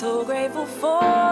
So grateful for.